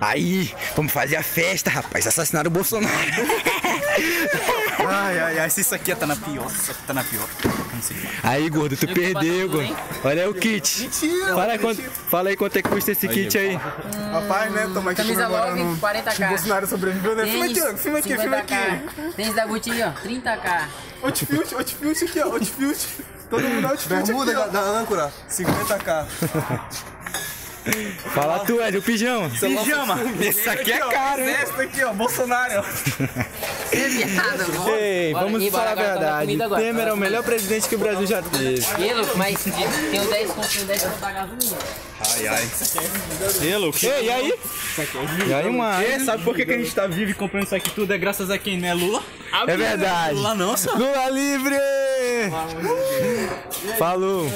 Aí, vamos fazer a festa, rapaz. Assassinaram o Bolsonaro. Ai, ai, ai, se isso aqui tá na pior, isso aqui tá na pior. Aí, gordo, tu perdeu, gordo. Olha aí o kit. Mentira, Fala aí, quanto, fala aí quanto é que custa esse kit aí. Rapaz, né? Toma aqui Camisa 9, 40k. que o Bolsonaro sobreviveu, né? Filma aqui, ó. Filma aqui, filma aqui. 50k. Tênis da Gucci, ó, 30k. Outfield, outfield aqui, ó. Outfield. Todo mundo outfield Bermuda aqui, ó. da, da âncora, 50k. Fala tu, Ed, o pijama. Pijama! Esse aqui é caro, hein? Exército aqui, ó. Bolsonaro. Vamos. Ei, vamos e falar a toma verdade. agora. Temer é o melhor presidente que o Brasil já teve. Luco, mas tem o 10 com tem o 10 pra pagar gasolina. Ai, ai. Elo, que... Ei, e aí? E aí, mano? É, sabe por que, que a gente tá vivo e comprando isso aqui tudo? É graças a quem, né? Lula? É verdade. Lula não, só. Lula livre! Falou!